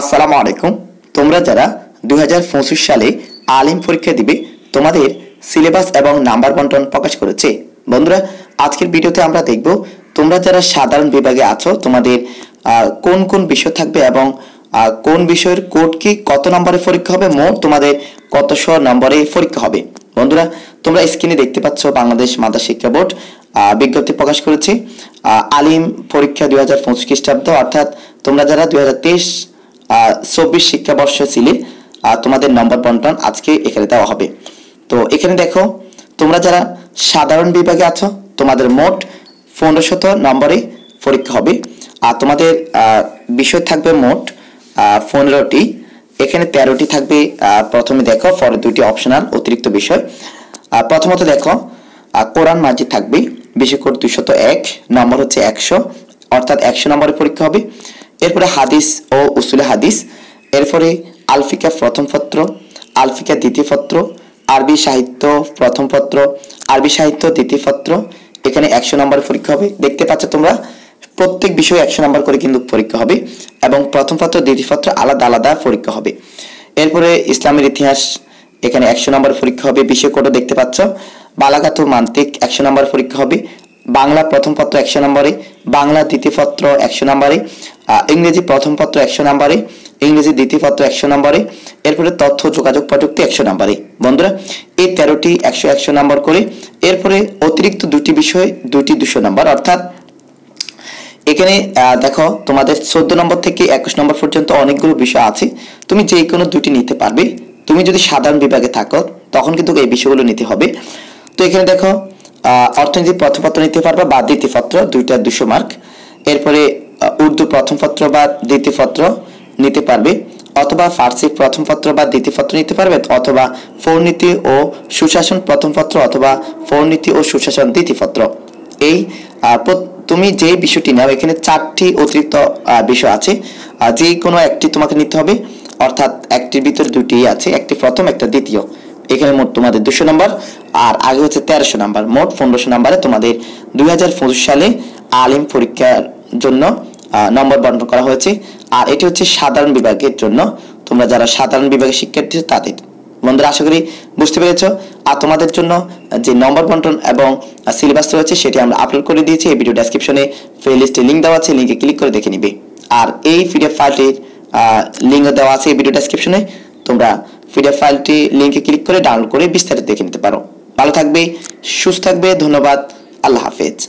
আসসালামু আলাইকুম। তোমরা যারা দুই হাজার পঁচিশ সালে আলিম পরীক্ষা দিবে, তোমাদের সিলেবাস এবং নাম্বার বন্টন প্রকাশ করেছে। বন্ধুরা, আজকের ভিডিওতে আমরা দেখব তোমরা যারা সাধারণ বিভাগে আছো, তোমাদের কোন কোন বিষয় থাকবে এবং কোন বিষয়ের কোড কি, কত নম্বরে পরীক্ষা হবে, মোট তোমাদের কতশো নম্বরে পরীক্ষা হবে। বন্ধুরা, তোমরা স্ক্রিনে দেখতে পাচ্ছ বাংলাদেশ মাদ্রাসা শিক্ষা বোর্ড বিজ্ঞপ্তি প্রকাশ করেছে। আলিম পরীক্ষা দুই হাজার পঁচিশ খ্রিস্টাব্দ, অর্থাৎ তোমরা যারা দুই হাজার তেইশ চব্বিশ শিক্ষাবর্ষ আহ, তোমাদের নম্বর বন্টন আজকে এখানে দেওয়া হবে। তো এখানে দেখো তোমরা যারা সাধারণ বিভাগে আছো তোমাদের মোট পনেরোশত নম্বরে পরীক্ষা হবে। আর তোমাদের বিষয় থাকবে মোট পনেরোটি। এখানে তেরোটি থাকবে প্রথমে দেখো পরে দুটি অপশনাল অতিরিক্ত বিষয়। প্রথমত দেখো কোরআন মাজিদ থাকবে বিশেষ করে দুইশত এক নম্বর হচ্ছে একশো। অর্থাৎ একশো নম্বরের পরীক্ষা হবে। এরপরে হাদিস ও উসুলে হাদিস, এরপরে আলফিকা প্রথম পত্র, আলফিকা দ্বিতীয় পত্র, আরবি সাহিত্য প্রথম পত্র, আরবি সাহিত্য দ্বিতীয় পত্র, এখানে একশো নম্বরের পরীক্ষা হবে। দেখতে পাচ্ছ তোমরা, প্রত্যেক বিষয়ে একশো নম্বর করে কিন্তু পরীক্ষা হবে এবং প্রথম পত্র, দ্বিতীয় পত্র আলাদা আলাদা পরীক্ষা হবে। এরপরে ইসলামের ইতিহাস, এখানে একশো নম্বর পরীক্ষা হবে। বিষয় কোডও দেখতে পাচ্ছ বালাঘাত ও মান্তিক একশো নম্বর পরীক্ষা হবে। বাংলা প্রথম পত্র একশো নম্বরে, বাংলা দ্বিতীয় পত্র একশো নম্বরে ইংরেজি প্রথম পত্র একশো নম্বরে, ইংরেজি দ্বিতীয় পত্র একশো নম্বরে, এরপরে তথ্য, যোগাযোগ প্রযুক্তি একশো নম্বরে। বন্ধুরা, এই তেরোটি একশো একশো নম্বর করে, এরপরে অতিরিক্ত দুটি বিষয়, দুটি দুশো নম্বর। অর্থাৎ, এখানে দেখো, তোমাদের চোদ্দ নম্বর থেকে একুশ নম্বর পর্যন্ত অনেকগুলো বিষয় আছে। তুমি যে কোনো দুটি নিতে পারবে। তুমি যদি সাধারণ বিভাগে থাকো, তখন কিন্তু এই বিষয়গুলো নিতে হবে। তো এখানে দেখো অর্থনীতি প্রথম পত্র নিতে পারবে বা দ্বিতীয় পত্র দুইটা দুশো মার্ক। এরপরে উর্দু প্রথম পত্র বা দ্বিতীয় পত্র নিতে পারবে। অথবা ফার্সি প্রথম পত্র বা দ্বিতীয় পত্র নিতে পারবে, অথবা ফৌরনীতি ও সুশাসন প্রথম পত্র অথবা ফৌরনীতি ও সুশাসন দ্বিতীয় পত্র এই তুমি যে বিষয়টি নাও, এখানে চারটি অতিরিক্ত বিষয় আছে। যে কোনো একটি তোমাকে নিতে হবে। অর্থাৎ একটির ভিতরে দুটি আছে, একটি প্রথম, একটা দ্বিতীয়। এখানে মোট তোমাদের দুশো নম্বর, আর আগে হচ্ছে তেরোশো নম্বর। মোট পনেরোশো নম্বরে তোমাদের দুই হাজার পঁচিশ সালে আলিম পরীক্ষার জন্য নম্বর বন্টন করা হয়েছে। আর এটি হচ্ছে সাধারণ বিভাগের জন্য। তোমরা যারা সাধারণ বিভাগের শিক্ষার্থী তাদের বন্ধুরা, আশা করি বুঝতে পেরেছ। আর তোমাদের জন্য যে নম্বর বন্টন এবং সিলেবাস রয়েছে, সেটি আমরা আপলোড করে দিয়েছি। এই ভিডিও ডেসক্রিপশনে প্লে লিস্টে লিঙ্ক দেওয়া আছে, লিঙ্কে ক্লিক করে দেখে নিবে। আর এই পিডিএফ ফাইলটির লিঙ্ক দেওয়া আছে এই ভিডিও ডেসক্রিপশনে। তোমরা পিডিএফ ফাইলটি লিঙ্কে ক্লিক করে ডাউনলোড করে বিস্তারিত দেখে নিতে পারো। ভালো থাকবে, সুস্থ থাকবে, ধন্যবাদ, আল্লাহ হাফেজ।